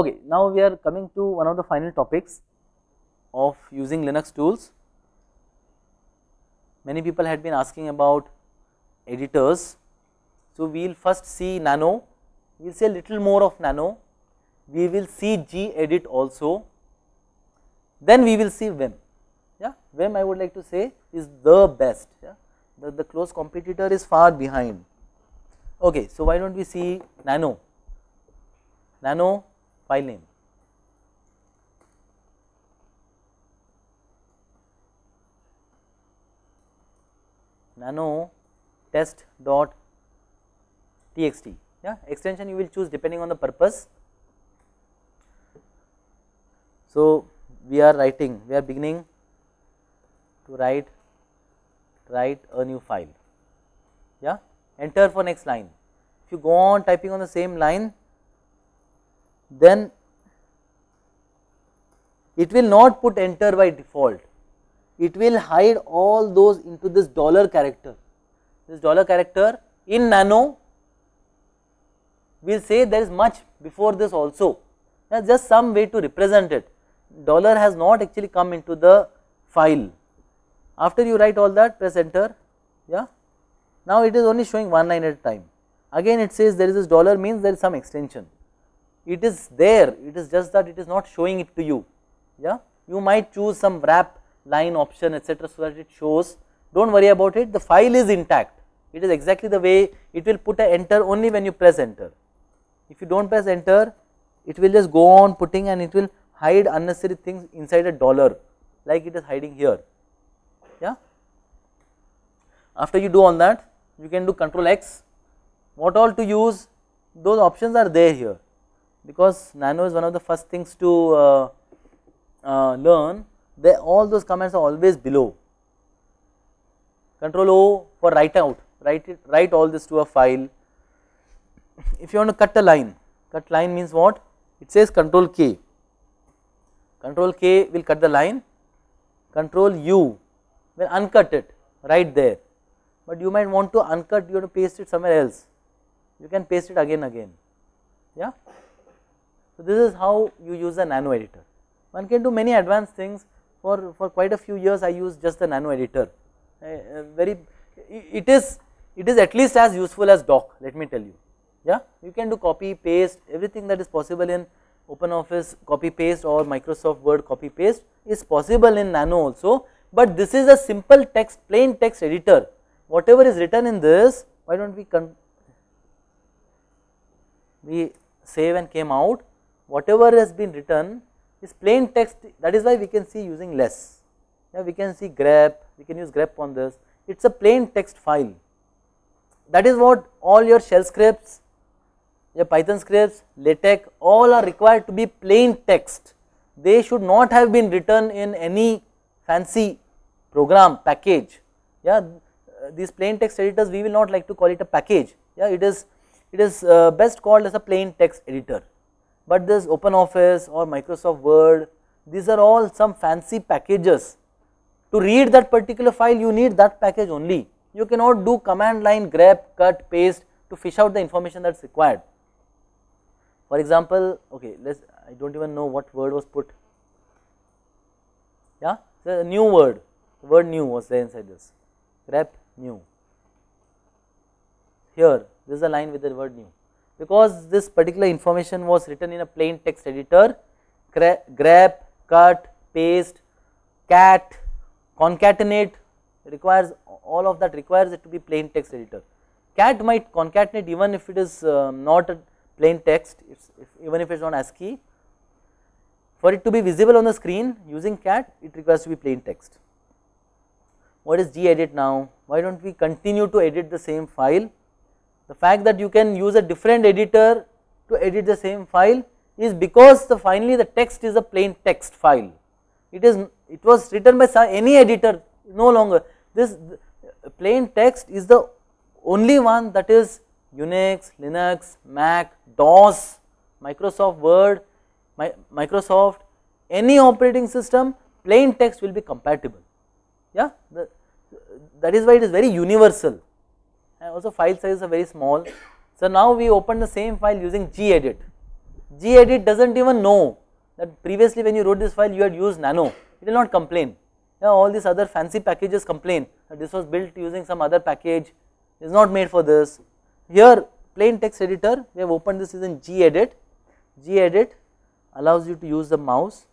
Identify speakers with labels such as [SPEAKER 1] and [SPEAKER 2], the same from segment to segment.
[SPEAKER 1] Okay, now we are coming to one of the final topics of using Linux tools. Many people had been asking about editors. So, we will first see nano, we will see a little more of nano, we will see gedit also, then we will see vim. Yeah, vim I would like to say is the best. Yeah, the, the close competitor is far behind. Okay, so why don't we see nano? Nano file name. nano test dot txt yeah extension you will choose depending on the purpose. So, we are writing we are beginning to write write a new file yeah enter for next line if you go on typing on the same line then it will not put enter by default it will hide all those into this dollar character. This dollar character in nano we will say there is much before this also, That's just some way to represent it. Dollar has not actually come into the file. After you write all that, press enter, yeah. Now it is only showing one line at a time. Again it says there is this dollar means there is some extension. It is there, it is just that it is not showing it to you, yeah. You might choose some wrap line option etc. so that it shows do not worry about it the file is intact it is exactly the way it will put a enter only when you press enter. If you do not press enter it will just go on putting and it will hide unnecessary things inside a dollar like it is hiding here yeah. After you do on that you can do control X what all to use those options are there here because nano is one of the first things to uh, uh, learn they all those commands are always below. Control O for write out, write it, write all this to a file. If you want to cut a line, cut line means what? It says control K. Control K will cut the line, control U will uncut it right there. But you might want to uncut, you have to paste it somewhere else. You can paste it again again. Yeah. So this is how you use a nano editor. One can do many advanced things. For, for quite a few years I use just the nano editor, uh, very it is it is at least as useful as doc let me tell you. Yeah? You can do copy paste everything that is possible in open office copy paste or Microsoft Word copy paste is possible in nano also. But this is a simple text plain text editor. Whatever is written in this why do not we we save and came out whatever has been written is plain text that is why we can see using less. Yeah, we can see grep we can use grep on this. It is a plain text file. That is what all your shell scripts your python scripts latex all are required to be plain text. They should not have been written in any fancy program package. Yeah these plain text editors we will not like to call it a package. Yeah it is it is uh, best called as a plain text editor but this open office or Microsoft Word these are all some fancy packages. To read that particular file you need that package only. You cannot do command line grep cut paste to fish out the information that is required. For example, okay let us I do not even know what word was put. Yeah the new word the word new was there inside this. Grep new. Here this is a line with the word new because this particular information was written in a plain text editor grep, cut, paste, cat, concatenate requires all of that requires it to be plain text editor. Cat might concatenate even if it is uh, not a plain text if, even if it is not ASCII. For it to be visible on the screen using cat it requires to be plain text. What is gedit now? Why do not we continue to edit the same file the fact that you can use a different editor to edit the same file is because the finally the text is a plain text file. It is it was written by any editor no longer. This plain text is the only one that is Unix, Linux, Mac, DOS, Microsoft Word, Microsoft any operating system plain text will be compatible. Yeah? The, that is why it is very universal and also file sizes are very small. So now we open the same file using gedit. gedit does not even know that previously when you wrote this file you had used nano, it will not complain. Now, all these other fancy packages complain that this was built using some other package, is not made for this. Here plain text editor, we have opened this is in gedit, gedit allows you to use the mouse.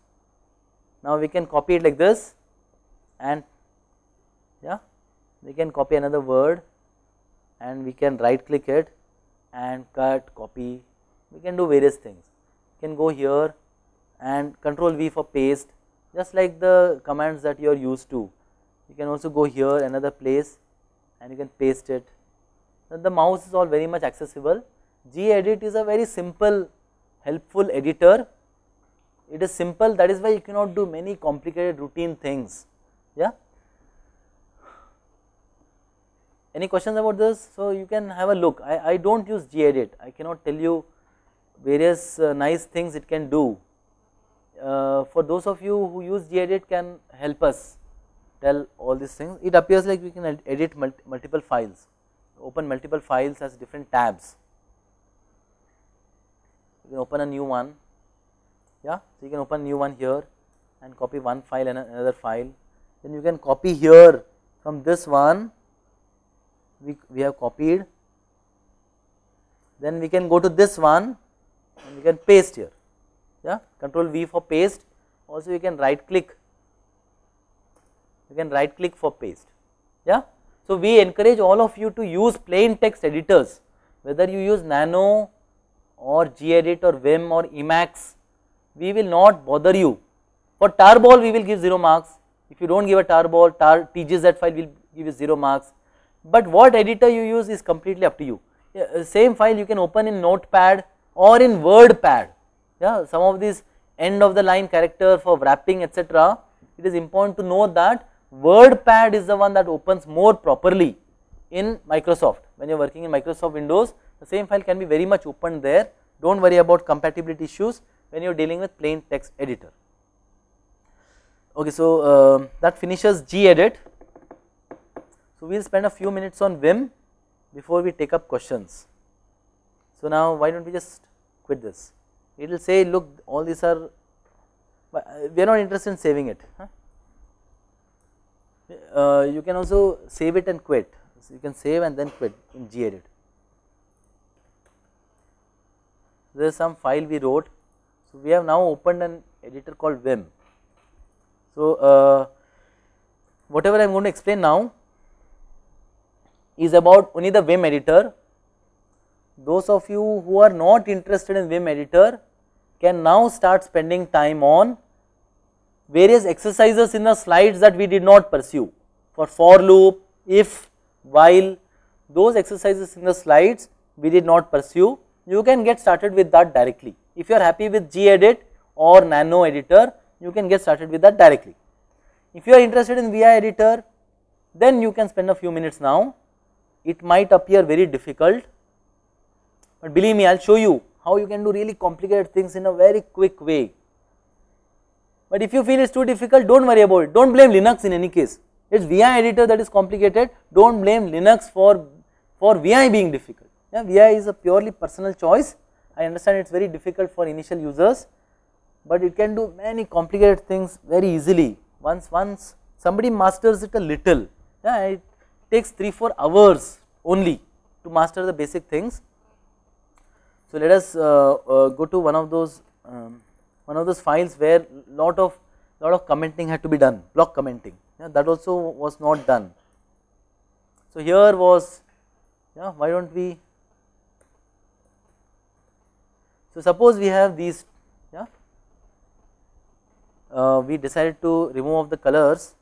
[SPEAKER 1] Now we can copy it like this and yeah, we can copy another word and we can right click it and cut, copy, we can do various things. You can go here and control V for paste just like the commands that you are used to. You can also go here another place and you can paste it. the mouse is all very much accessible. gedit is a very simple helpful editor. It is simple that is why you cannot do many complicated routine things. Yeah. Any questions about this? So you can have a look. I, I do not use gedit. I cannot tell you various uh, nice things it can do uh, for those of you who use gedit can help us tell all these things. It appears like we can edit multi multiple files, open multiple files as different tabs. You can open a new one, yeah. So you can open new one here and copy one file and another file. Then you can copy here from this one. We we have copied. Then we can go to this one and we can paste here. Yeah control V for paste. Also you can right click. You can right click for paste. Yeah. So we encourage all of you to use plain text editors whether you use nano or gedit or vim or emacs. We will not bother you. For tarball we will give 0 marks. If you do not give a tarball tar tgz file will give you 0 marks but what editor you use is completely up to you uh, same file you can open in notepad or in wordpad yeah some of these end of the line character for wrapping etc it is important to know that wordpad is the one that opens more properly in Microsoft when you are working in Microsoft Windows the same file can be very much opened there do not worry about compatibility issues when you are dealing with plain text editor. Okay, so uh, that finishes gedit. So we will spend a few minutes on Vim before we take up questions. So now why do not we just quit this? It will say look all these are uh, we are not interested in saving it huh? uh, you can also save it and quit. So you can save and then quit in gedit. There is some file we wrote. So we have now opened an editor called vim. So uh, whatever i am going to explain now is about only the vim editor those of you who are not interested in vim editor can now start spending time on various exercises in the slides that we did not pursue for for loop, if, while those exercises in the slides we did not pursue you can get started with that directly. If you are happy with gedit or nano editor you can get started with that directly. If you are interested in VI editor then you can spend a few minutes now it might appear very difficult but believe me I will show you how you can do really complicated things in a very quick way. But if you feel it is too difficult do not worry about it, do not blame Linux in any case, it is VI editor that is complicated, do not blame Linux for, for VI being difficult, yeah, VI is a purely personal choice, I understand it is very difficult for initial users, but it can do many complicated things very easily. Once, once somebody masters it a little, yeah, it takes 3-4 hours only to master the basic things. So let us uh, uh, go to one of those um, one of those files where lot of lot of commenting had to be done block commenting. Yeah, that also was not done. So here was yeah why do not we so suppose we have these yeah uh, we decided to remove the colors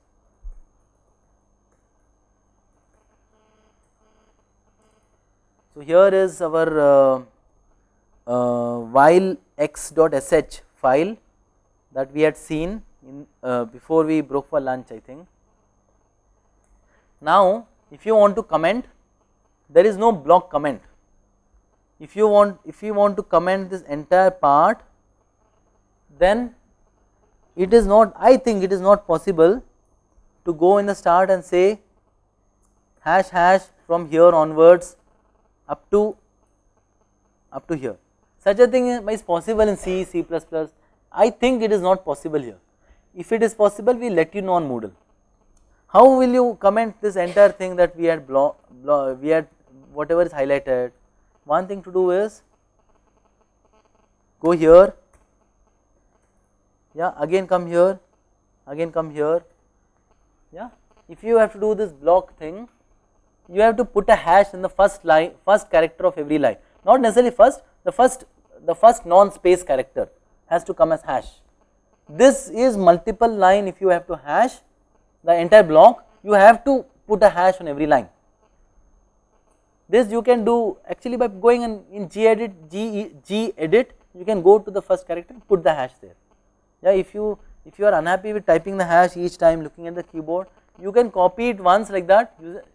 [SPEAKER 1] so here is our uh, uh, while x.sh file that we had seen in uh, before we broke for lunch I think. Now if you want to comment there is no block comment if you want if you want to comment this entire part then it is not I think it is not possible to go in the start and say hash hash from here onwards up to up to here such a thing is possible in C, C++, I think it is not possible here. If it is possible, we let you know on Moodle. How will you comment this entire thing that we had block, we had whatever is highlighted? One thing to do is go here, yeah, again come here, again come here, yeah. If you have to do this block thing, you have to put a hash in the first line, first character of every line, not necessarily first, the first, the first non-space character has to come as hash. This is multiple line if you have to hash the entire block, you have to put a hash on every line. This you can do actually by going in, in gedit, G, gedit, you can go to the first character and put the hash there. Yeah, if you if you are unhappy with typing the hash each time looking at the keyboard, you can copy it once like that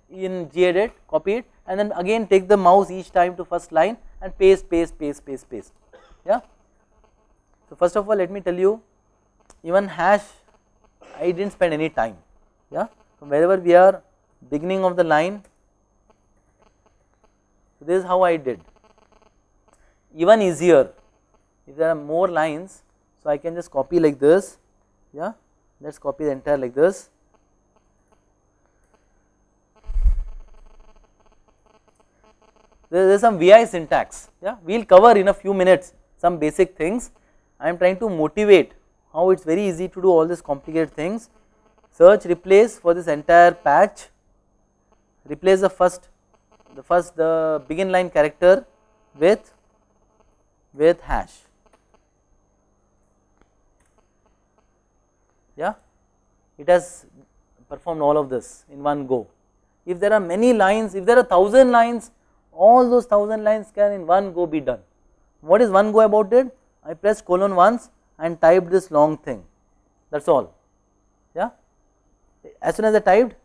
[SPEAKER 1] in gedit, copy it and then again take the mouse each time to first line and paste, paste, paste, paste, paste. Yeah. So first of all, let me tell you, even hash, I didn't spend any time. Yeah. So wherever we are, beginning of the line, so this is how I did. Even easier, if there are more lines, so I can just copy like this. Yeah. Let's copy the entire like this. There is some VI syntax, yeah, we will cover in a few minutes some basic things. I am trying to motivate how it is very easy to do all these complicated things. Search replace for this entire patch, replace the first, the first the begin line character with, with hash, yeah, it has performed all of this in one go. If there are many lines, if there are thousand lines, all those thousand lines can in one go be done. What is one go about it? I pressed colon once and typed this long thing that is all yeah. As soon as I typed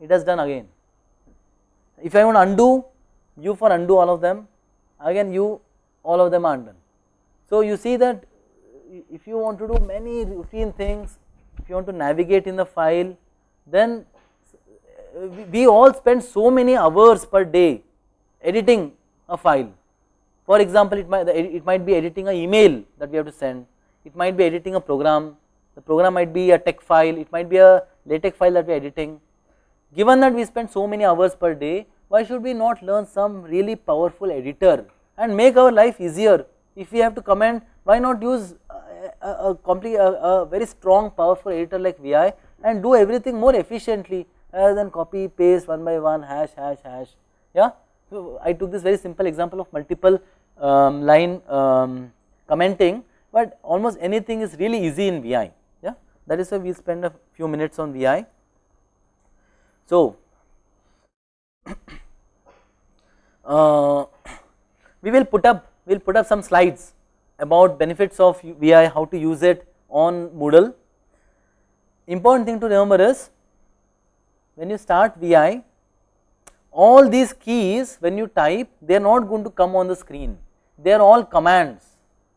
[SPEAKER 1] it has done again. If I want to undo u for undo all of them again u all of them are undone. So you see that if you want to do many routine things if you want to navigate in the file then we all spend so many hours per day editing a file. For example, it might, it might be editing an email that we have to send, it might be editing a program, the program might be a text file, it might be a latex file that we are editing. Given that we spend so many hours per day, why should we not learn some really powerful editor and make our life easier? If we have to comment, why not use a, a, a, a, a very strong powerful editor like VI and do everything more efficiently rather than copy paste one by one hash hash hash yeah. So, I took this very simple example of multiple um, line um, commenting but almost anything is really easy in VI yeah that is why we spend a few minutes on VI. So, uh, we will put up we will put up some slides about benefits of VI how to use it on Moodle. Important thing to remember is when you start VI, all these keys when you type they are not going to come on the screen, they are all commands.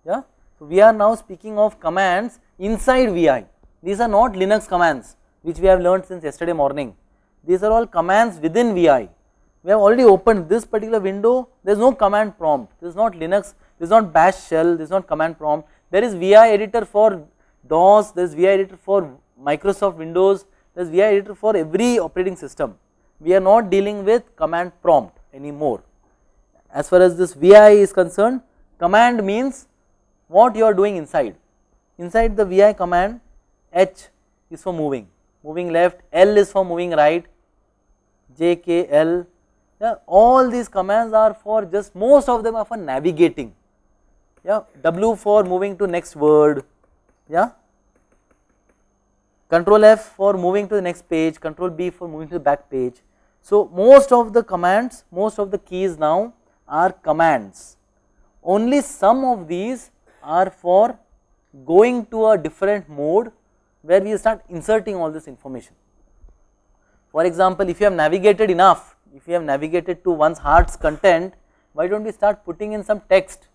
[SPEAKER 1] Yeah? So, we are now speaking of commands inside VI, these are not Linux commands which we have learned since yesterday morning, these are all commands within VI. We have already opened this particular window, there is no command prompt, this is not Linux, this is not bash shell, this is not command prompt, there is VI editor for DOS, there is VI editor for Microsoft Windows, there is VI editor for every operating system. We are not dealing with command prompt anymore. As far as this VI is concerned, command means what you are doing inside. Inside the VI command, H is for moving, moving left, L is for moving right, J, K, L, yeah, all these commands are for just most of them are for navigating, yeah, W for moving to next word, yeah, control F for moving to the next page, control B for moving to the back page. So, most of the commands, most of the keys now are commands, only some of these are for going to a different mode where we start inserting all this information. For example, if you have navigated enough, if you have navigated to one's heart's content, why do not we start putting in some text,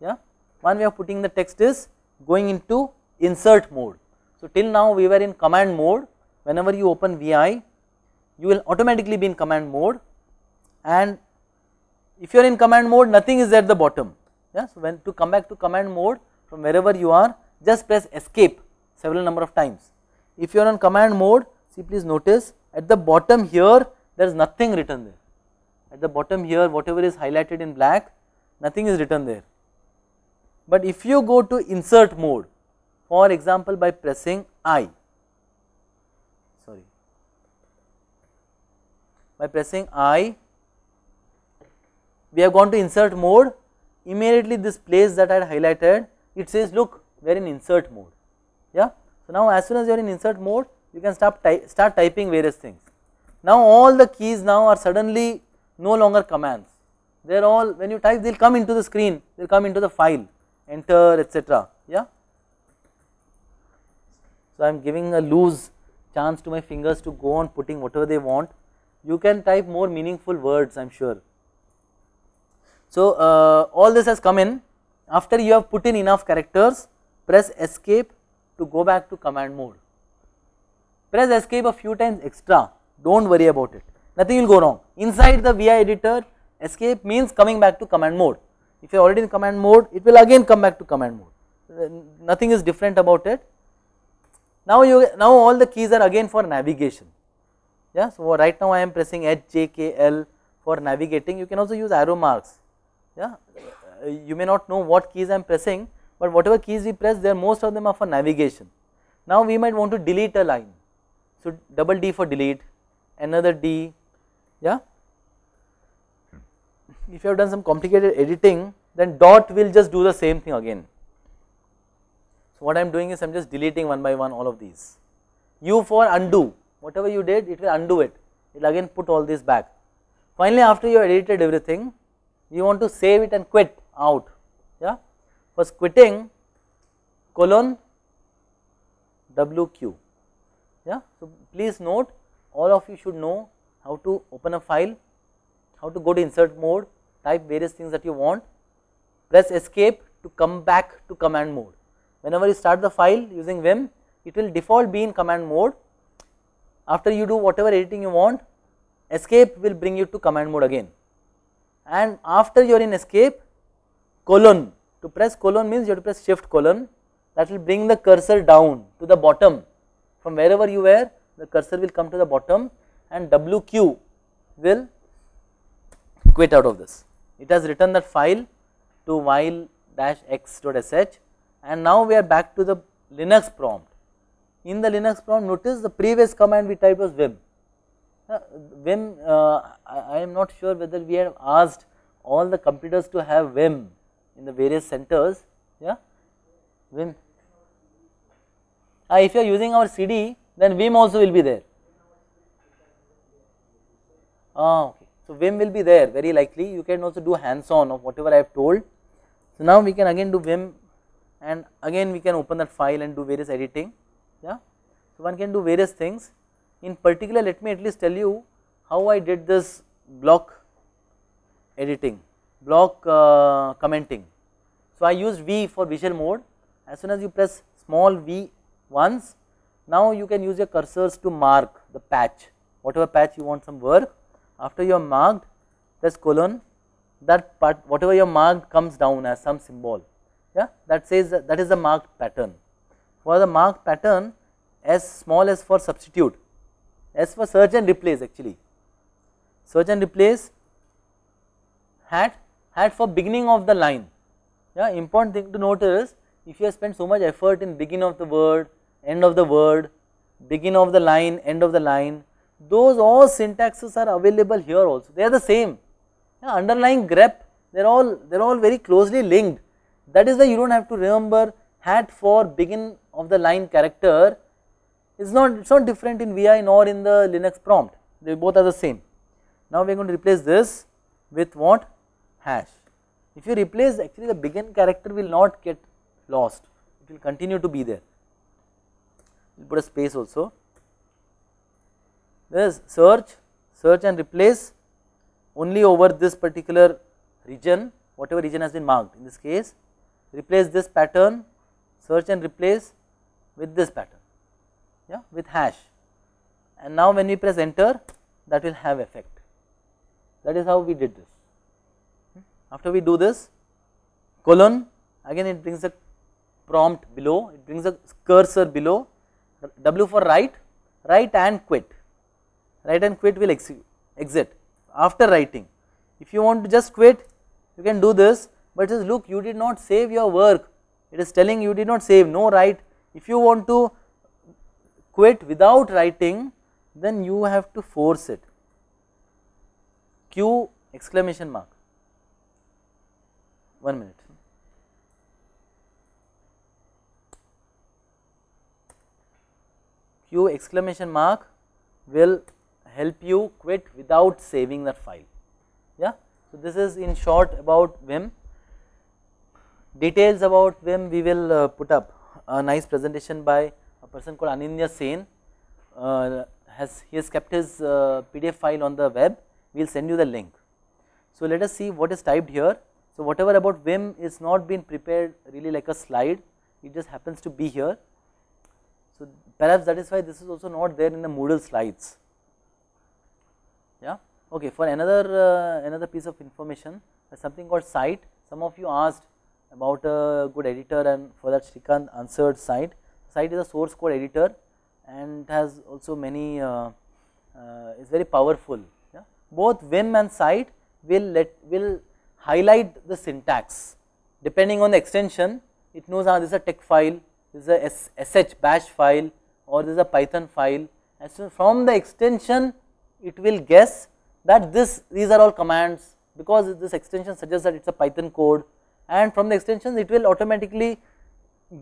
[SPEAKER 1] yeah. One way of putting the text is going into insert mode. So, till now we were in command mode whenever you open VI you will automatically be in command mode and if you are in command mode nothing is at the bottom yeah. So, when to come back to command mode from wherever you are just press escape several number of times. If you are on command mode see please notice at the bottom here there is nothing written there at the bottom here whatever is highlighted in black nothing is written there. But if you go to insert mode for example by pressing I sorry by pressing I we have gone to insert mode immediately this place that I had highlighted it says look we are in insert mode yeah. So, now as soon as you are in insert mode you can start, ty start typing various things. Now all the keys now are suddenly no longer commands they are all when you type they will come into the screen they will come into the file enter etc yeah. So I am giving a loose chance to my fingers to go on putting whatever they want. You can type more meaningful words I am sure. So uh, all this has come in. After you have put in enough characters press escape to go back to command mode. Press escape a few times extra. Do not worry about it. Nothing will go wrong. Inside the VI editor escape means coming back to command mode. If you are already in command mode it will again come back to command mode. Uh, nothing is different about it now you now all the keys are again for navigation. Yeah so right now I am pressing H J K L for navigating. You can also use arrow marks. Yeah you may not know what keys I am pressing but whatever keys we press there most of them are for navigation. Now we might want to delete a line. So double D for delete another D yeah. If you have done some complicated editing then dot will just do the same thing again. So what I am doing is I am just deleting one by one all of these. U for undo whatever you did it will undo it it will again put all this back. Finally after you have edited everything you want to save it and quit out yeah first quitting colon WQ yeah. So please note all of you should know how to open a file, how to go to insert mode, type various things that you want, press escape to come back to command mode. Whenever you start the file using Vim, it will default be in command mode. After you do whatever editing you want, escape will bring you to command mode again. And after you are in escape, colon, to press colon means you have to press shift colon, that will bring the cursor down to the bottom from wherever you were, the cursor will come to the bottom and WQ will quit out of this. It has written that file to while dash x.sh and now we are back to the Linux prompt. In the Linux prompt notice the previous command we typed was vim. Uh, vim uh, I, I am not sure whether we have asked all the computers to have vim in the various centers yeah vim. Uh, if you are using our CD then vim also will be there Ah, okay. So Vim will be there very likely. You can also do hands on of whatever I have told. So now we can again do Vim and again we can open that file and do various editing. Yeah. So one can do various things. In particular, let me at least tell you how I did this block editing, block uh, commenting. So I used V for visual mode. As soon as you press small v once, now you can use your cursors to mark the patch, whatever patch you want some work after you have marked this colon that part whatever you have marked comes down as some symbol yeah that says that, is the marked pattern. For the marked pattern S small s for substitute S for search and replace actually. Search and replace hat hat for beginning of the line. Yeah important thing to note is if you have spent so much effort in beginning of the word end of the word begin of the line end of the line those all syntaxes are available here also. They are the same. Yeah, underlying grep they are all they are all very closely linked that is why you do not have to remember hat for begin of the line character. Is not it is not different in VI nor in the Linux prompt. They both are the same. Now we are going to replace this with what? Hash. If you replace actually the begin character will not get lost. It will continue to be there. We will put a space also. This search, search and replace only over this particular region whatever region has been marked. In this case replace this pattern search and replace with this pattern yeah with hash. And now when we press enter that will have effect. That is how we did this. After we do this colon again it brings a prompt below, it brings a cursor below, W for write, write and quit, write and quit will exit. After writing. If you want to just quit, you can do this, but it says look you did not save your work, it is telling you did not save, no write. If you want to quit without writing, then you have to force it. Q exclamation mark, one minute. Q exclamation mark will help you quit without saving that file. Yeah. So, this is in short about Vim. Details about Vim we will uh, put up a nice presentation by a person called Anindya Sen. Uh, has he has kept his uh, PDF file on the web. We will send you the link. So, let us see what is typed here. So, whatever about Vim is not been prepared really like a slide. It just happens to be here. So, perhaps that is why this is also not there in the Moodle slides. Yeah. Okay. For another uh, another piece of information, something called SciTE. Some of you asked about a good editor, and for that Shrikant answered SciTE. SciTE is a source code editor, and has also many. Uh, uh, is very powerful. Yeah. Both Vim and SciTE will let will highlight the syntax depending on the extension. It knows ah, this is a tex file, this is a sh bash file, or this is a Python file. And so from the extension, it will guess that this these are all commands because this extension suggests that it is a Python code and from the extensions it will automatically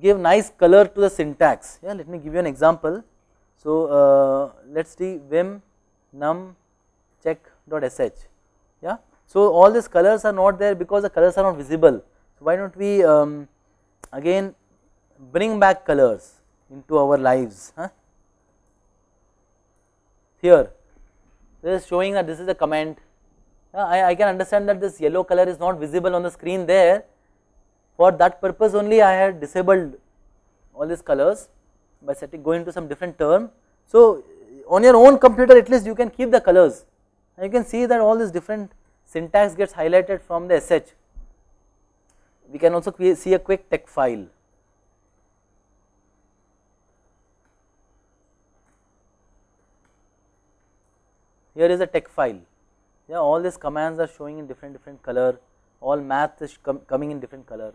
[SPEAKER 1] give nice color to the syntax. Yeah, let me give you an example. So, uh, let us see vim num check.sh. Yeah. So, all these colors are not there because the colors are not visible. So, why do not we um, again bring back colors into our lives. Huh? Here this is showing that this is a comment. I, I can understand that this yellow color is not visible on the screen there. For that purpose only I had disabled all these colors by setting going to some different term. So, on your own computer at least you can keep the colors and you can see that all these different syntax gets highlighted from the sh. We can also see a quick text file. here is a text file yeah all these commands are showing in different different color all math is com coming in different color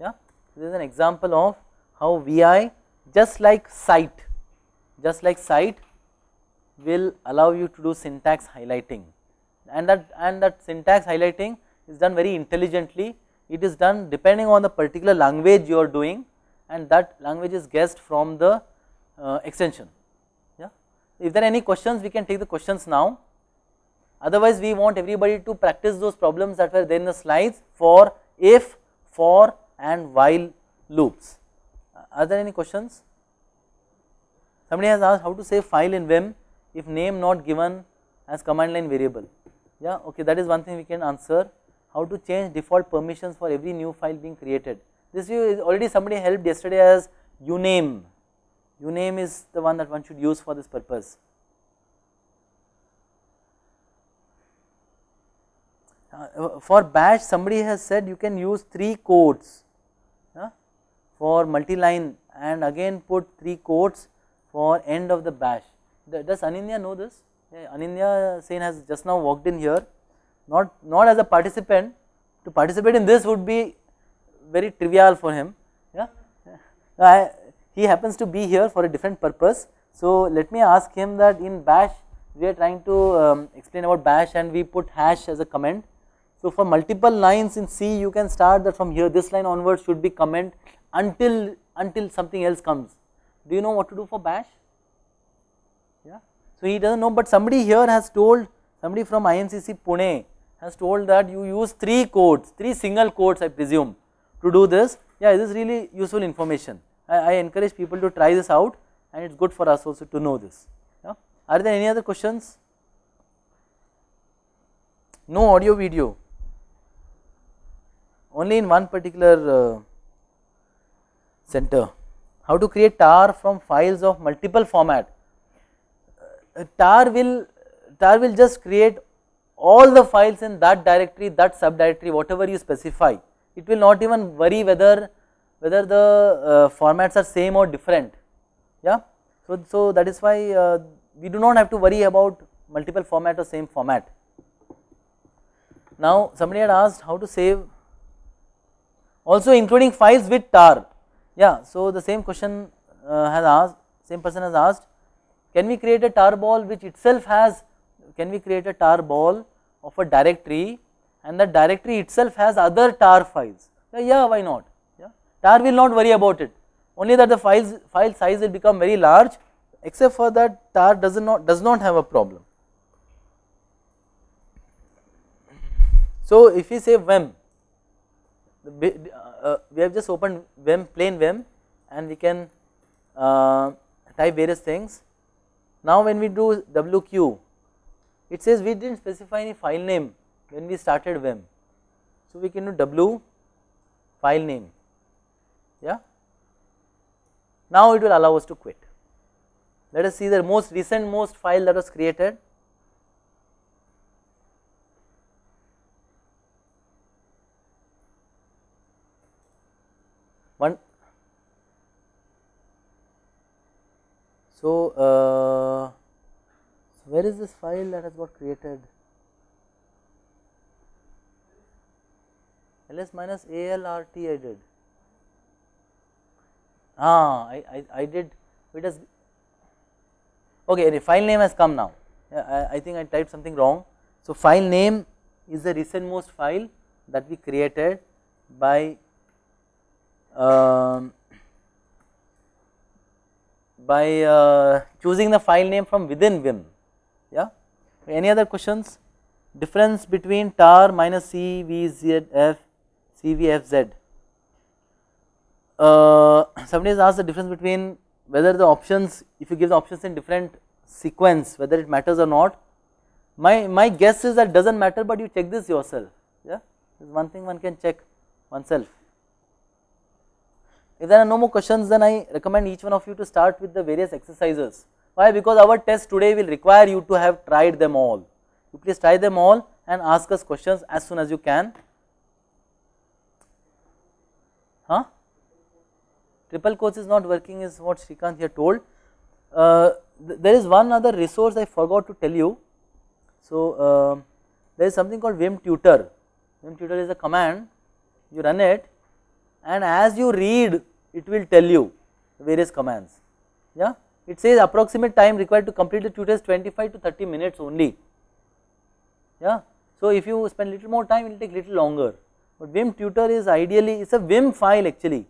[SPEAKER 1] yeah? This is an example of how vi just like SciTE just like SciTE will allow you to do syntax highlighting. And that and that syntax highlighting is done very intelligently. It is done depending on the particular language you are doing and that language is guessed from the uh, extension. If there are any questions, we can take the questions now. Otherwise, we want everybody to practice those problems that were there in the slides for if, for and while loops. Are there any questions? Somebody has asked how to save file in Vim if name not given as command line variable. Yeah, okay, that is one thing we can answer. How to change default permissions for every new file being created. This view is already somebody helped yesterday as umask umask is the one that one should use for this purpose. Uh, for bash somebody has said you can use 3 quotes uh, for multi-line and again put 3 quotes for end of the bash. Does Anindya know this? Yeah, Anindya Sen has just now walked in here, not, not as a participant, to participate in this would be very trivial for him. Yeah, I, he happens to be here for a different purpose. So, let me ask him that in bash we are trying to um, explain about bash and we put hash as a comment. So, for multiple lines in C you can start that from here this line onwards should be comment until until something else comes. Do you know what to do for bash? Yeah. So, he does not know but somebody here has told somebody from INCC Pune has told that you use 3 codes, 3 single codes I presume to do this. Yeah, this is really useful information. I, I, encourage people to try this out and it is good for us also to know this. Yeah. Are there any other questions? No audio video, only in one particular uh, center. How to create tar from files of multiple format. Uh, tar will tar will just create all the files in that directory, that subdirectory, whatever you specify. It will not even worry whether whether the uh, formats are same or different. Yeah. So, so that is why uh, we do not have to worry about multiple format or same format. Now, somebody had asked how to save also including files with tar. Yeah. So, the same question uh, has asked, same person has asked, can we create a tar ball which itself has, can we create a tar ball of a directory and the directory itself has other tar files? Yeah, yeah why not? Yeah. Tar will not worry about it, only that the files, file size will become very large except for that tar does not, does not have a problem. So, if we say uh, we have just opened vim plain vim and we can uh, type various things. Now, when we do wq, it says we did not specify any file name when we started vim. So, we can do w file name, yeah. Now, it will allow us to quit. Let us see the most recent most file that was created one so uh, where is this file that has got created? Ls minus alrt I did. Ah I, I, I did. It has okay the file name has come now. I, I think I typed something wrong. So file name is the recent most file that we created by um, by uh, choosing the file name from within Vim. Yeah. Any other questions? Difference between tar minus CVZF, CVFZ. Uh, somebody has asked the difference between whether the options, if you give the options in different sequence, whether it matters or not. My my guess is that doesn't matter, but you check this yourself. Yeah, this is one thing one can check oneself. If there are no more questions then I recommend each one of you to start with the various exercises. Why? Because our test today will require you to have tried them all. You please try them all and ask us questions as soon as you can. Huh? Triple course is not working is what Srikanth here told. Uh, th there is one other resource I forgot to tell you. So, uh, there is something called Vim tutor. Vim tutor is a command, you run it and as you read it will tell you various commands. Yeah, it says approximate time required to complete the tutor is 25 to 30 minutes only. Yeah, so if you spend little more time it will take little longer. But Vim tutor is ideally it's a Vim file actually.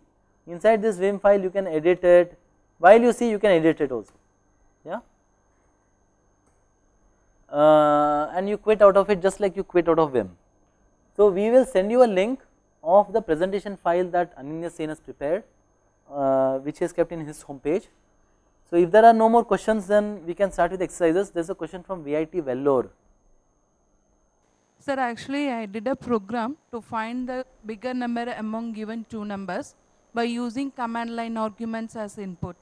[SPEAKER 1] Inside this Vim file you can edit it. While you see you can edit it also. Yeah. Uh, and you quit out of it just like you quit out of Vim. So we will send you a link of the presentation file that Anindya Sen has prepared uh, which is kept in his home page. So, if there are no more questions then we can start with exercises. There is a question from VIT Vellore.
[SPEAKER 2] Sir, actually I did a program to find the bigger number among given two numbers by using command line arguments as input.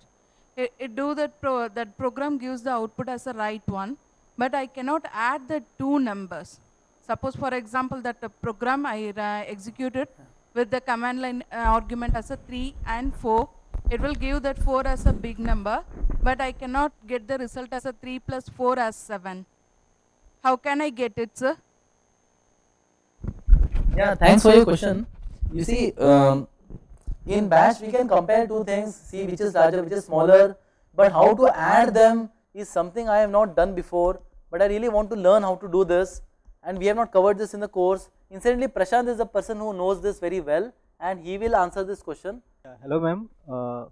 [SPEAKER 2] It, it do that, pro, that program gives the output as a right one, but I cannot add the two numbers. Suppose for example that the program I uh, executed with the command line uh, argument as a 3 and 4, it will give that 4 as a big number, but I cannot get the result as a 3 plus 4 as 7. How can I get it, sir?
[SPEAKER 1] Yeah, thanks for your question. You see, um, in bash we can compare two things, see which is larger, which is smaller, but how to add them is something I have not done before, but I really want to learn how to do this and we have not covered this in the course. Incidentally, Prashant is a person who knows this very well and he will answer this question.
[SPEAKER 3] Hello ma'am, uh,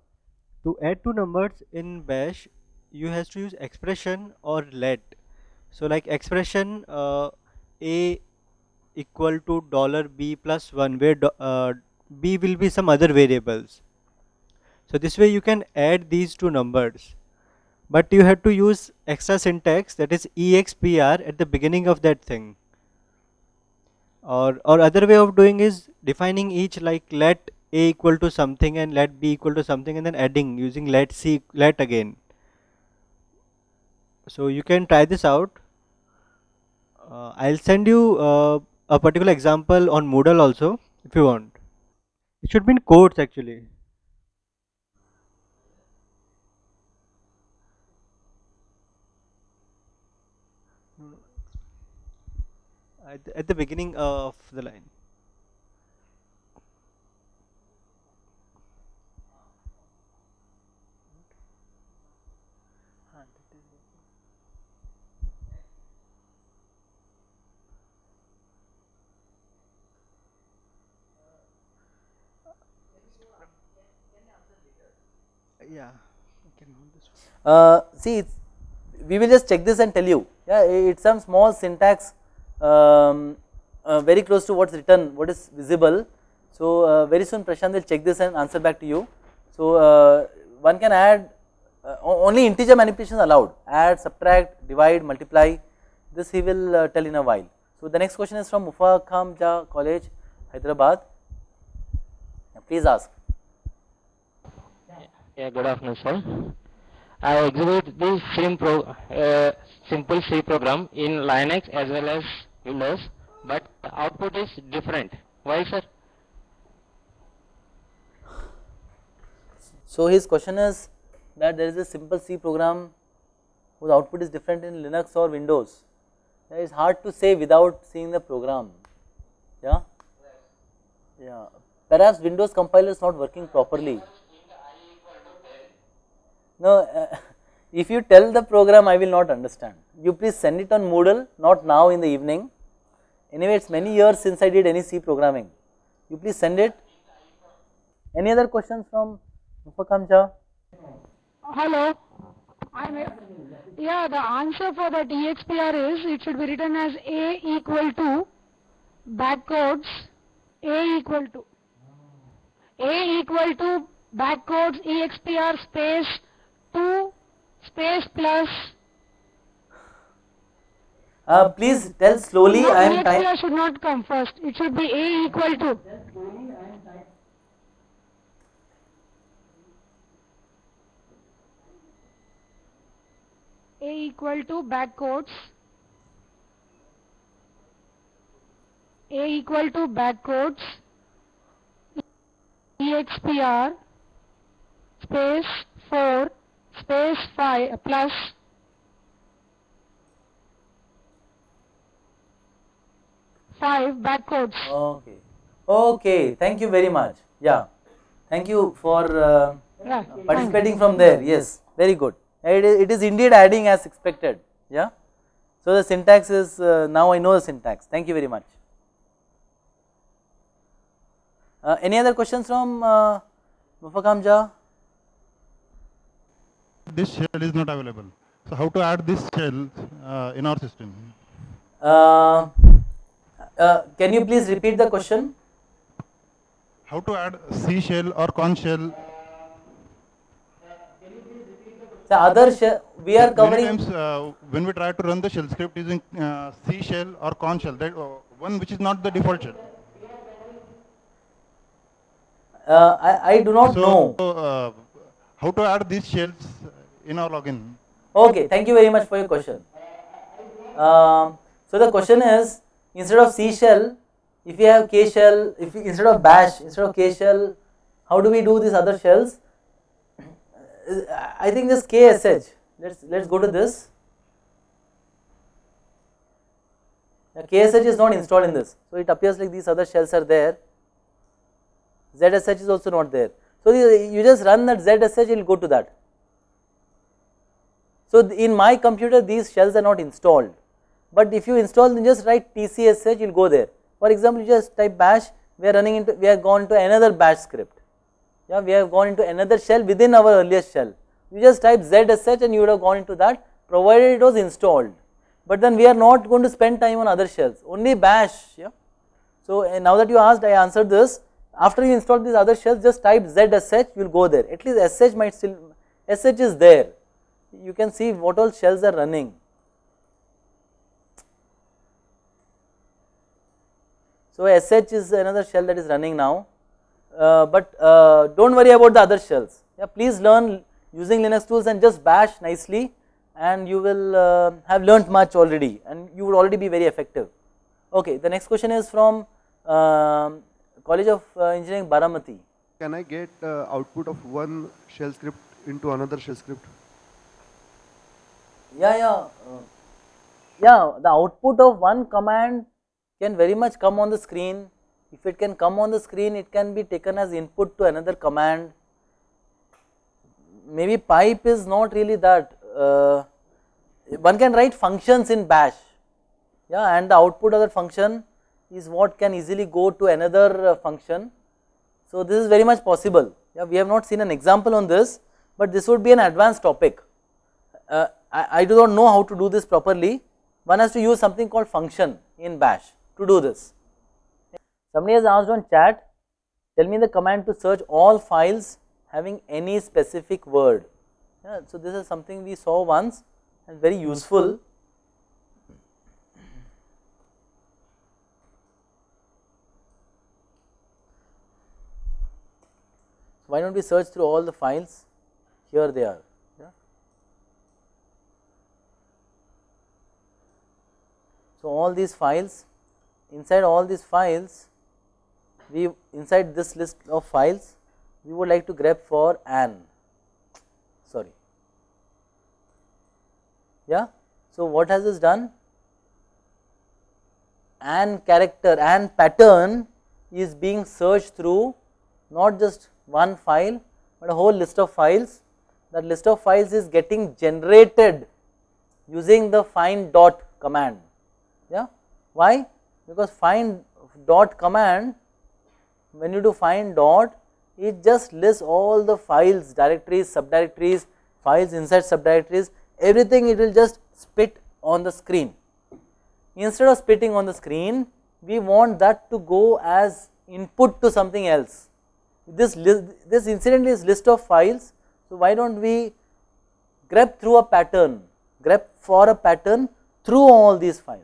[SPEAKER 3] to add two numbers in bash you have to use expression or let. So like expression uh, a equal to dollar b plus 1 where uh, b will be some other variables. So this way you can add these two numbers but you have to use extra syntax that is expr at the beginning of that thing or or other way of doing is defining each like let a equal to something and let b equal to something and then adding using let c let again so you can try this out Uh, I'll send you uh, a particular example on Moodle also if you want. It should be in codes actually. At the, at the beginning of the line. Yeah. Okay, now this.
[SPEAKER 1] Uh, see, we will just check this and tell you. Yeah, it's some small syntax um, uh, very close to what's written, what is visible. So uh, very soon Prashant will check this and answer back to you. So uh, one can add uh, only integer manipulations allowed. Add, subtract, divide, multiply. This he will uh, tell in a while. So the next question is from Mufakham Jah College, Hyderabad. Please ask.
[SPEAKER 4] Yeah, good afternoon, sir. I same pro, uh, simple C program in Linux as well as Windows, but the output is different. Why, sir?
[SPEAKER 1] So his question is that there is a simple C program whose output is different in Linux or Windows. It's hard to say without seeing the program. Yeah. Yeah. Perhaps Windows compiler is not working properly. No, uh, if you tell the program, I will not understand. You please send it on Moodle, not now in the evening. Anyway, it's many years since I did any C programming. You please send it. Any other questions from Mufakham Jah?
[SPEAKER 5] Hello. I'm yeah, the answer for that EXPR is it should be written as A equal to back backquotes A equal to A equal to back backquotes EXPR space 2 space plus
[SPEAKER 1] Uh, please tell slowly.
[SPEAKER 5] no,
[SPEAKER 1] I am.
[SPEAKER 5] EXPR should not come first. It should be A equal to A equal to back quotes. A equal to back quotes. EXPR space 4 space 5 plus five backquotes.
[SPEAKER 1] Okay. Okay. Thank you very much. Yeah. Thank you for uh,
[SPEAKER 5] Yeah, fine.
[SPEAKER 1] participating from there. Yes. Very good. It is, it is indeed adding as expected. Yeah. So the syntax is uh, now I know the syntax. Thank you very much. Uh, any other questions from uh, Mufakham Jah?
[SPEAKER 6] this shell is not available. So how to add this shell uh, in our system?
[SPEAKER 1] Uh, can you please repeat the question?
[SPEAKER 6] How to add C shell or Korn shell?
[SPEAKER 1] The other shell we are
[SPEAKER 6] Many
[SPEAKER 1] covering.
[SPEAKER 6] times uh, when we try to run the shell script using uh, C shell or Korn shell, that uh, one which is not the default shell.
[SPEAKER 1] Uh, I, I do not
[SPEAKER 6] so
[SPEAKER 1] know.
[SPEAKER 6] uh, how to add these shells in our login?
[SPEAKER 1] Okay, thank you very much for your question. Um, so the question is, instead of C shell, if you have K shell, if instead of bash, instead of K shell, how do we do these other shells? I think this KSH. Let's let's go to this. The KSH is not installed in this, so it appears like these other shells are there. ZSH is also not there. So you just run that ZSH, it will go to that. So in my computer these shells are not installed, but if you install then just write tcsh you will go there. For example, you just type bash, we are running into, we have gone to another bash script. Yeah, we have gone into another shell within our earlier shell. You just type zsh and you would have gone into that provided it was installed. But then we are not going to spend time on other shells, only bash. Yeah. So now that you asked, I answered this. After you install these other shells, just type zsh, you will go there. At least sh might still, sh is there. You can see what all shells are running. So sh is another shell that is running now, uh, but uh, don't worry about the other shells. Yeah, please learn using Linux tools and just bash nicely. and you will uh, have learnt much already and you would already be very effective. Okay, the next question is from um College of uh, Engineering Baramati.
[SPEAKER 7] Can I get uh, output of one shell script into another shell script?
[SPEAKER 1] Yeah, yeah, uh, yeah. The output of one command can very much come on the screen. If it can come on the screen, it can be taken as input to another command. Maybe pipe is not really that. Uh, one can write functions in bash, yeah, and the output of that function is what can easily go to another uh, function. So this is very much possible. Yeah, we have not seen an example on this, but this would be an advanced topic. Uh, I, I do not know how to do this properly. One has to use something called function in bash to do this. Somebody has asked on chat, tell me the command to search all files having any specific word. Yeah, so this is something we saw once and very useful. Why don't we search through all the files? Here they are. Yeah. So all these files, inside all these files, we inside this list of files, we would like to grep for an. Sorry. Yeah. So what has this done? An character, an pattern is being searched through not just one file, but a whole list of files. That list of files is getting generated using the find dot command. Yeah. Why? Because find dot command, when you do find dot, it just lists all the files, directories, subdirectories, files inside subdirectories, everything it will just spit on the screen. Instead of spitting on the screen, we want that to go as input to something else. This list, this incidentally is list of files. So why don't we grep through a pattern, grep for a pattern through all these files.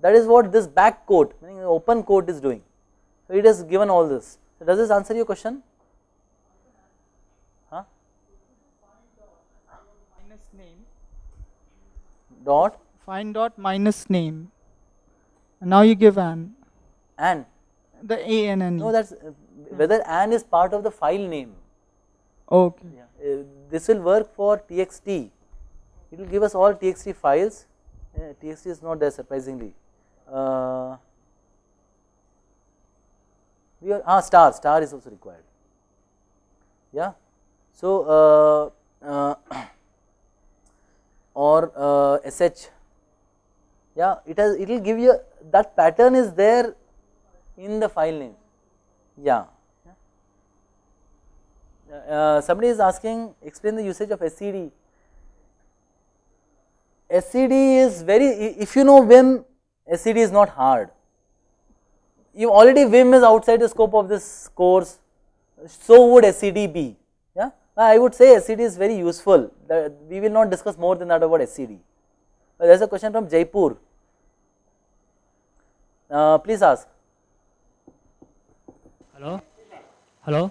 [SPEAKER 1] That is what this back quote, meaning open quote is doing. So it has given all this. So does this answer your question? Huh?
[SPEAKER 8] minus name
[SPEAKER 1] Dot
[SPEAKER 8] find dot minus name and now you give an
[SPEAKER 1] and
[SPEAKER 8] the a n n
[SPEAKER 1] no that's uh, whether an is part of the file name.
[SPEAKER 8] okay
[SPEAKER 1] Yeah. Uh, this will work for txt. It will give us all txt files. Uh, txt is not there surprisingly. Uh, we are ah star star is also required. Yeah. So uh, uh, or uh, sh. Yeah, it has it will give you that pattern is there in the file name. Yeah. Uh, somebody is asking explain the usage of SED. SCD is very if you know Vim SED is not hard. You already Vim is outside the scope of this course so would SED be yeah I would say SED is very useful we will not discuss more than that about SED. There is a question from Jaipur uh, please ask
[SPEAKER 9] Hello? Hello?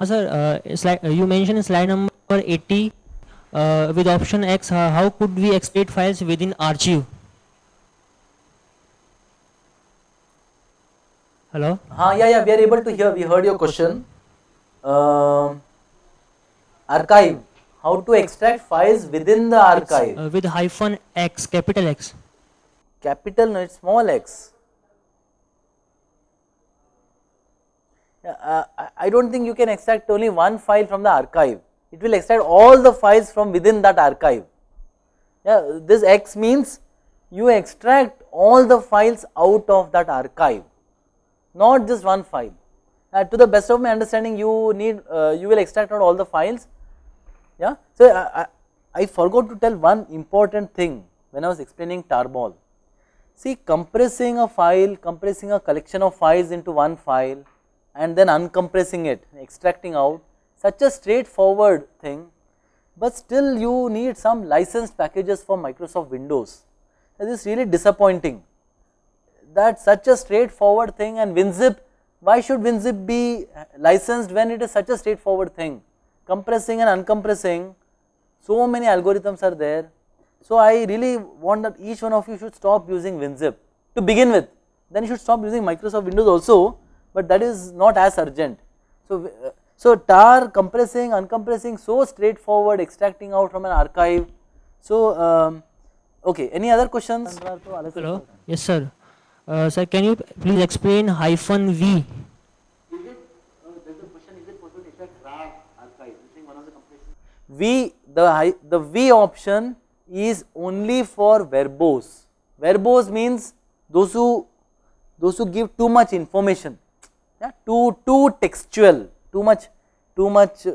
[SPEAKER 9] Uh, sir, uh, slide, uh, you mentioned slide number 80 uh, with option X, uh, how could we export files within archive? Hello?
[SPEAKER 1] हाँ yeah yeah we are able to hear we heard your question. Um, archive. How to extract files within the archive?
[SPEAKER 9] Uh, with hyphen X, capital X.
[SPEAKER 1] capital no it's small x. Uh, I- I don't think you can extract only one file from the archive. It will extract all the files from within that archive. Yeah this x means you extract all the files out of that archive not just one file. Uh, to the best of my understanding, you need uh, you will extract out all the files. Yeah. So I, I, I forgot to tell one important thing when I was explaining tarball. See, compressing a file, compressing a collection of files into one file, and then uncompressing it, extracting out, such a straightforward thing. But still, you need some licensed packages for Microsoft Windows. This is really disappointing that such a straightforward thing and WinZip, why should WinZip be licensed when it is such a straightforward thing? Compressing and uncompressing, so many algorithms are there, So I really want that each one of you should stop using WinZip to begin with. Then you should stop using Microsoft Windows also, but that is not as urgent. So, uh, so tar compressing, uncompressing, so straightforward, extracting out from an archive. So, um, okay, any other questions?
[SPEAKER 9] Hello. Yes, sir. Uh, sir, can you please explain hyphen V?
[SPEAKER 1] V the the V option is only for verbose. Verbose means those who those who give too much information, yeah, too too textual, too much too much uh,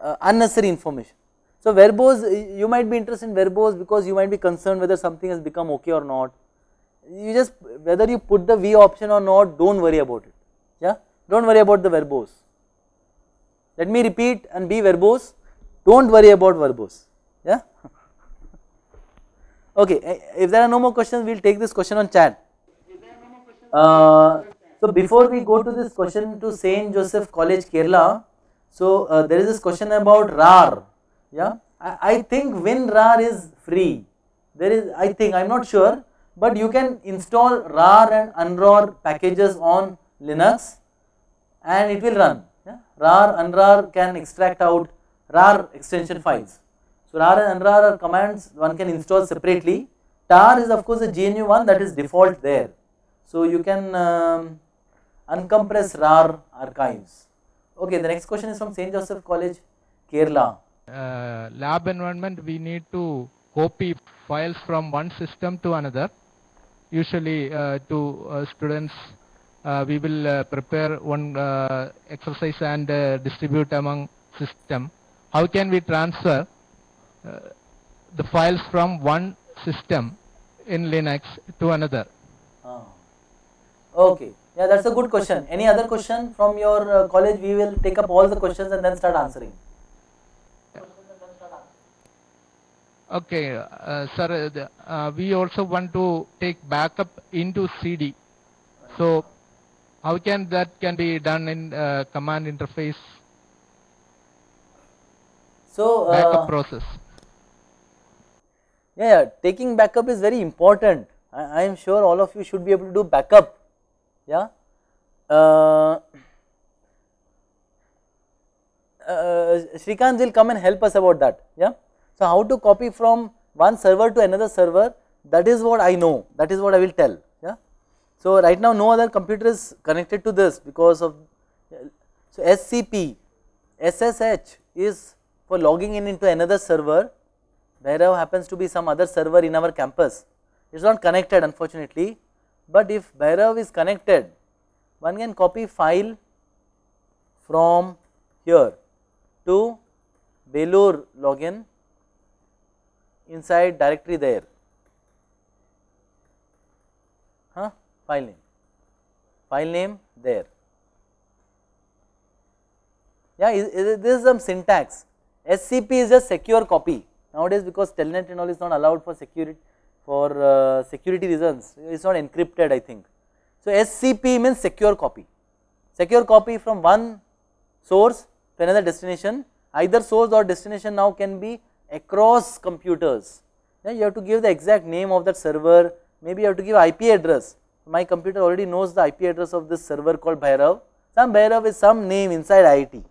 [SPEAKER 1] uh, unnecessary information. So verbose, you might be interested in verbose because you might be concerned whether something has become okay or not. You just whether you put the V option or not, don't worry about it. Yeah, don't worry about the verbose. Let me repeat and be verbose. Don't worry about verbose. Yeah. Okay. eh, If there are no more questions, we'll take this question on chat. Uh, so before we go to this question to Saint Joseph College, Kerala, so uh, there is this question about RAR. Yeah, I, I think WinRAR is free. There is, I think, I'm not sure, but you can install RAR and UNRAR packages on Linux and it will run. Yeah? RAR, UNRAR can extract out RAR extension files. So RAR and UNRAR are commands one can install separately. tar is of course a GNU one that is default there. So you can um, uncompress RAR archives. Okay, the next question is from St. Joseph College, Kerala.
[SPEAKER 10] uh, lab environment we need to copy files from one system to another usually uh, to uh, students uh, we will prepare one exercise and distribute among system how can we transfer the files from one system in linux to another
[SPEAKER 1] Ah. Okay, yeah, that's a good question. Any other question from your college? We will take up all the questions and then start answering.
[SPEAKER 10] Okay, uh, sir, uh, we also want to take backup into CD. So, how can that can be done in uh, command interface
[SPEAKER 1] So,
[SPEAKER 10] backup
[SPEAKER 1] uh,
[SPEAKER 10] process?
[SPEAKER 1] yeah, yeah, taking backup is very important. I, I am sure all of you should be able to do backup. Yeah. Uh, uh, Shrikant will come and help us about that. Yeah. So, how to copy from one server to another server? That is what I know. That is what I will tell. Yeah. So, right now no other computer is connected to this because of so SCP, SSH is for logging in into another server. Bhairav happens to be some other server in our campus. It is not connected unfortunately, but if Bhairav is connected, one can copy file from here to Belur login inside directory there. Huh? File name. File name there. Yeah, is, is, this is some syntax. SCP is just secure copy. Nowadays, because telnet and all is not allowed for security for uh, security reasons, it is not encrypted. I think. So SCP means secure copy. Secure copy from one source to another destination. Either source or destination now can be across computers. Yeah, you have to give the exact name of that server. Maybe you have to give IP address. My computer already knows the IP address of this server called Bhairav. Some Bhairav is some name inside IIT.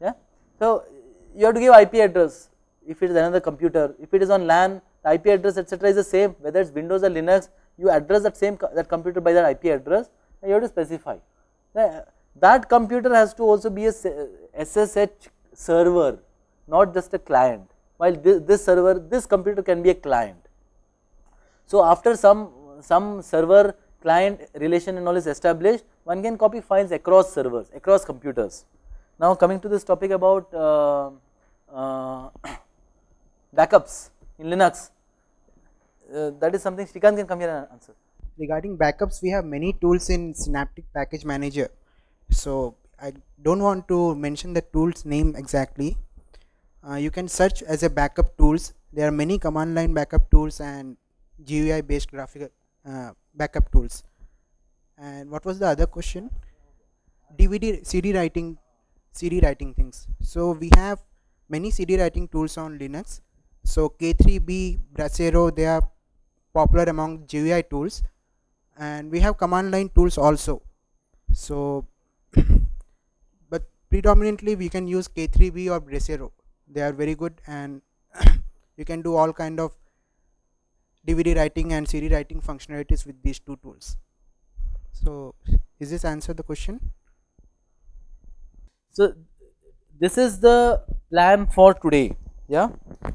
[SPEAKER 1] Yeah. So you have to give IP address if it is another computer. If it is on LAN, the IP address etc. is the same. Whether it's Windows or Linux, you address that same that computer by that IP address. And you have to specify. Uh, That computer has to also be a SSH server, not just a client. While this, this server, this computer can be a client. So after some some server client relation and all is established, one can copy files across servers, across computers. Now coming to this topic about uh, uh, backups in Linux, uh, that is something Shrikant can come here and answer.
[SPEAKER 11] regarding backups we have many tools in synaptic package manager so i don't want to mention the tools name exactly uh, you can search as a backup tools. There are many command line backup tools and gui based graphical uh, backup tools. And what was the other question? Dvd cd writing cd writing things. So we have many cd writing tools on linux. So K3B, Brasero, they are popular among GUI tools. And we have command line tools also. So but predominantly we can use K3B or Brasero. They are very good and you can do all kind of DVD writing and CD writing functionalities with these two tools. So is this answer the question?
[SPEAKER 1] So this is the plan for today. Yeah.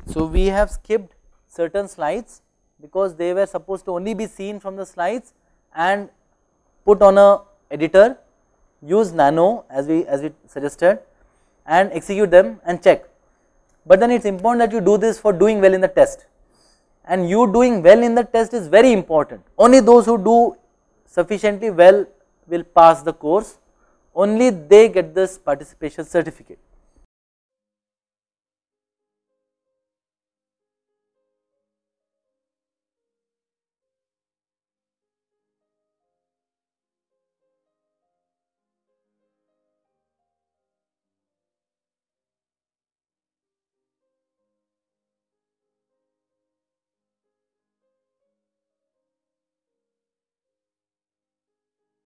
[SPEAKER 1] So we have skipped certain slides because they were supposed to only be seen from the slides and put on a editor, use nano as we as we suggested and execute them and check. But then it is important that you do this for doing well in the test and you doing well in the test is very important. Only those who do sufficiently well will pass the course, only they get this participation certificate.